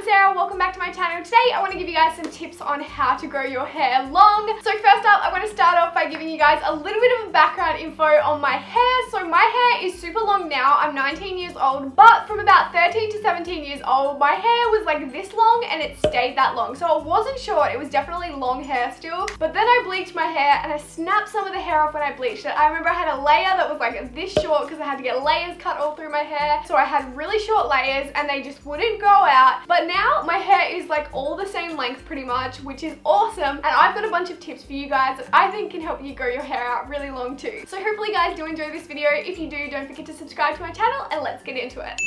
Chance give you guys some tips on how to grow your hair long. So first up, I want to start off by giving you guys a little bit of a background info on my hair. So my hair is super long now. I'm 19 years old, but from about 13 to 17 years old, my hair was like this long and it stayed that long. So it wasn't short, it was definitely long hair still. But then I bleached my hair and I snapped some of the hair off when I bleached it. I remember I had a layer that was like this short because I had to get layers cut all through my hair. So I had really short layers and they just wouldn't grow out. But now my hair is like all the same length pretty much, which is awesome. And I've got a bunch of tips for you guys that I think can help you grow your hair out really long too. So hopefully you guys do enjoy this video. If you do, don't forget to subscribe to my channel and let's get into it.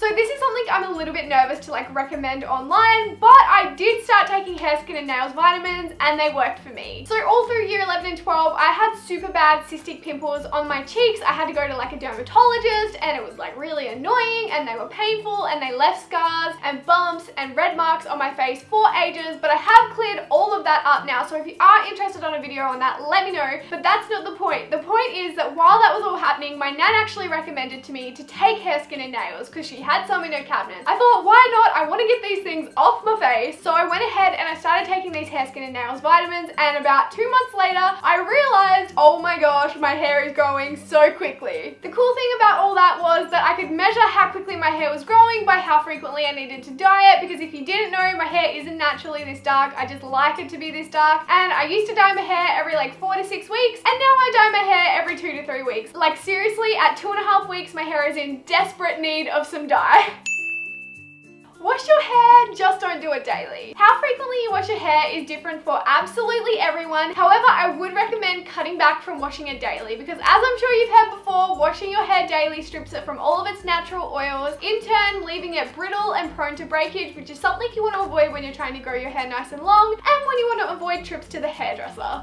So this is something I'm a little bit nervous to like recommend online, but I did start taking hair, skin and nails vitamins and they worked for me. So all through year 11 and 12, I had super bad cystic pimples on my cheeks. I had to go to like a dermatologist and it was like really annoying and they were painful and they left scars and bumps and red marks on my face for ages, but I have cleared all of that up now. So if you are interested on a video on that, let me know. But that's not the point. The point is that while that was all happening, my nan actually recommended to me to take hair, skin and nails because she had some in her cabinet. I thought, why not? I want to get these things off my face. So I went ahead and I started taking these hair, skin and nails vitamins and about two months later, I realized, oh my my hair is growing so quickly. The cool thing about all that was that I could measure how quickly my hair was growing by how frequently I needed to dye it because if you didn't know, my hair isn't naturally this dark. I just like it to be this dark. And I used to dye my hair every like four to six weeks and now I dye my hair every two to three weeks. Like seriously, at two and a half weeks, my hair is in desperate need of some dye. Just don't do it daily. How frequently you wash your hair is different for absolutely everyone. However, I would recommend cutting back from washing it daily because as I'm sure you've heard before, washing your hair daily strips it from all of its natural oils, in turn leaving it brittle and prone to breakage, which is something you want to avoid when you're trying to grow your hair nice and long and when you want to avoid trips to the hairdresser.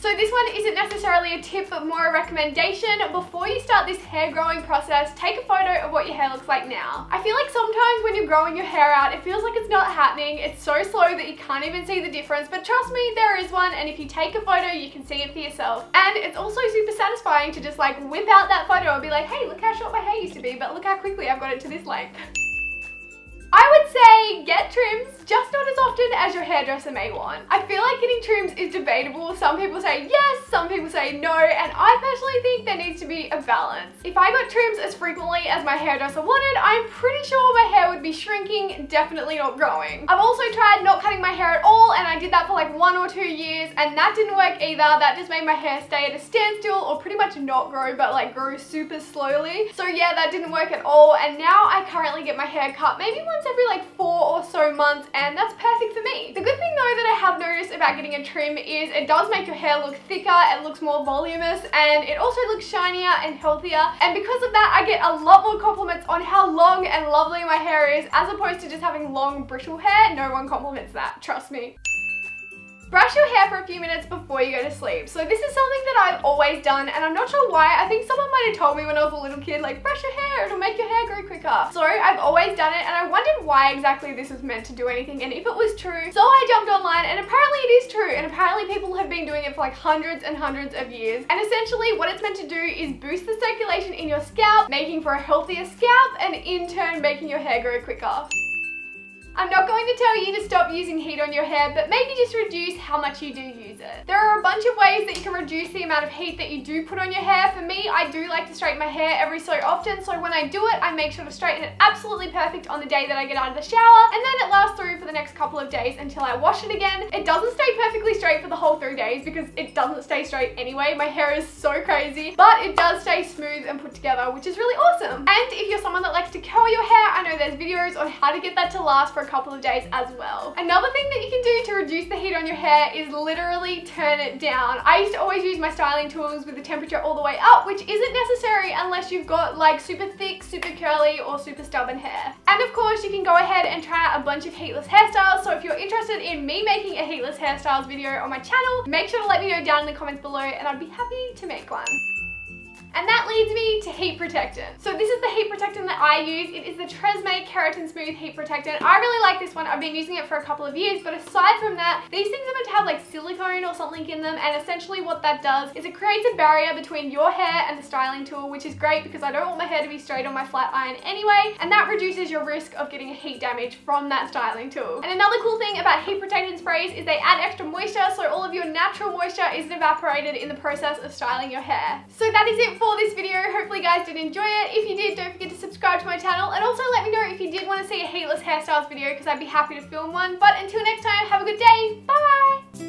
So this one isn't necessarily a tip, but more a recommendation. Before you start this hair growing process, take a photo of what your hair looks like now. I feel like sometimes when you're growing your hair out, it feels like it's not happening. It's so slow that you can't even see the difference, but trust me, there is one, and if you take a photo, you can see it for yourself. And it's also super satisfying to just like whip out that photo and be like, hey, look how short my hair used to be, but look how quickly I've got it to this length. I would say get trims, just not as often as your hairdresser may want. I feel like getting trims is debatable. Some people say yes, some people say no, and I personally think there needs to be a balance. If I got trims as frequently as my hairdresser wanted, I'm pretty sure my hair would be shrinking, definitely not growing. I've also tried cutting my hair at all, and I did that for like one or two years, and that didn't work either. That just made my hair stay at a standstill or pretty much not grow, but like grow super slowly. So yeah, that didn't work at all, and now I currently get my hair cut maybe once every like four or so months and that's perfect for me. The good thing though that I have noticed about getting a trim is it does make your hair look thicker, it looks more voluminous and it also looks shinier and healthier and because of that I get a lot more compliments on how long and lovely my hair is as opposed to just having long brittle hair. No one compliments that, trust me. Brush your hair for a few minutes before you go to sleep. So this is something that I've always done and I'm not sure why. I think someone might have told me when I was a little kid, like brush your hair, it'll make your hair grow quicker. So I've always done it and I wondered why exactly this was meant to do anything and if it was true. So I jumped online and apparently it is true and apparently people have been doing it for like hundreds and hundreds of years. And essentially what it's meant to do is boost the circulation in your scalp, making for a healthier scalp and in turn making your hair grow quicker. I'm not going to tell you to stop using heat on your hair, but maybe just reduce how much you do use it. There are a bunch of ways that you can reduce the amount of heat that you do put on your hair. For me, I do like to straighten my hair every so often, so when I do it, I make sure to straighten it absolutely perfect on the day that I get out of the shower, and then it lasts through for the next couple of days until I wash it again. It doesn't stay perfectly straight for the whole three days because it doesn't stay straight anyway. My hair is so crazy, but it does stay smooth and put together, which is really awesome. And if you're someone that likes to curl your hair, I know there's videos on how to get that to last for a couple of days as well. Another thing that you can do to reduce the heat on your hair is literally turn it down. I used to always use my styling tools with the temperature all the way up, which isn't necessary unless you've got like super thick, super curly, or super stubborn hair. And of course, you can go ahead and try out a bunch of heatless hairstyles. So if you're interested in me making a heatless hairstyles video on my channel, make sure to let me know down in the comments below and I'd be happy to make one. And that leads me to heat protectant. So this is the heat protectant that I use. It is the Tresemme Keratin Smooth Heat Protectant. I really like this one. I've been using it for a couple of years, but aside from that, these things are meant to have like silicone or something in them, and essentially what that does is it creates a barrier between your hair and the styling tool, which is great because I don't want my hair to be straight on my flat iron anyway, and that reduces your risk of getting heat damage from that styling tool. And another cool thing about heat protectant sprays is they add extra moisture, so all of your natural moisture isn't evaporated in the process of styling your hair. So that is for this video. Hopefully you guys did enjoy it. If you did, don't forget to subscribe to my channel, and also let me know if you did want to see a heatless hairstyles video because I'd be happy to film one. But until next time, have a good day. Bye!